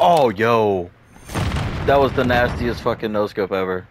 Oh, yo. That was the nastiest fucking no scope ever.